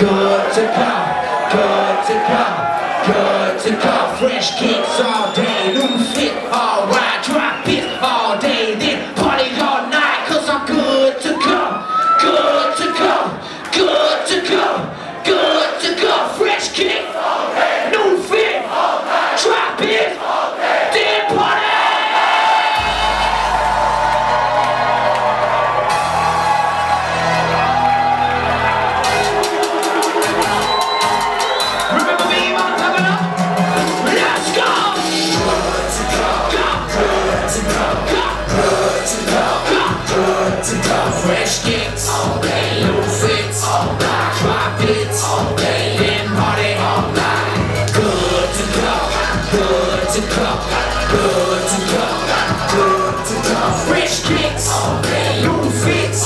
good to go, good to go, good to go. Fresh kicks all day, new fit, to go. Good to go. Good to go. Fresh kicks new fits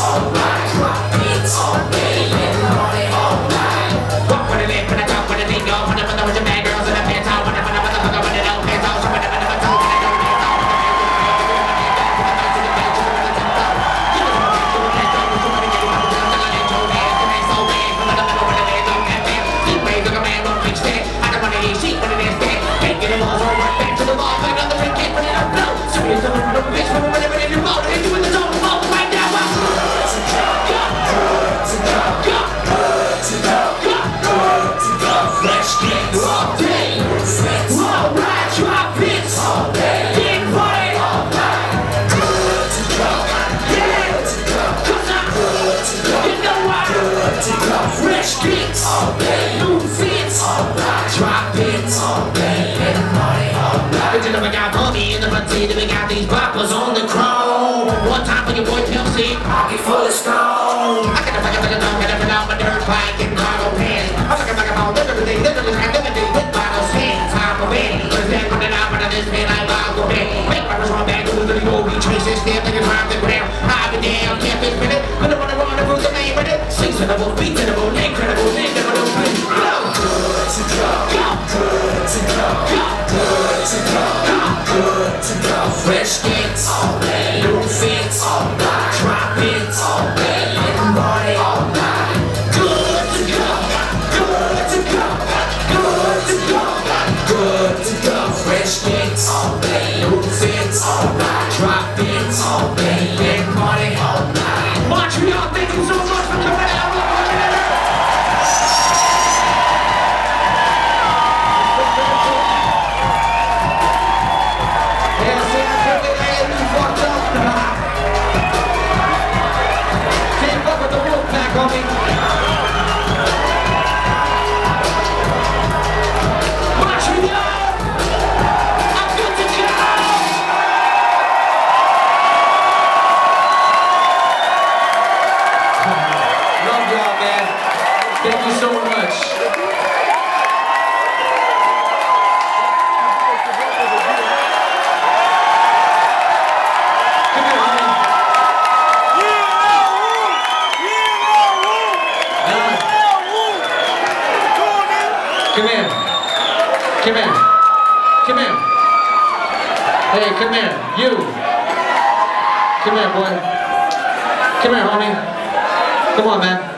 new fits all night, drop it party all night. But you know we got Bobby in the seat, we got these boppers on the chrome. One time for your boy Pepsi, pocket full of stone. I got a fucking fucking dog, got a on my dirt bike and cargo pants. I'm fucking fucking about literally, I literally with bottles, hands, time for bed. Cause then when I'm out of this man, I love the bed. Make my run back to the old we trace this damn drive the ground. I've been can't with it. But I'm run the road, the main with it. Seasonable, beatable, incredible, Fresh kicks all day, new fits all night, drop it all day, all night. Good to go, good to go, good to go, good to go. Fresh kicks all day, new fits all drop it all day, Come in. Come in. Come in. Hey, come here. You. Come here, boy. Come here, homie. Come on, man.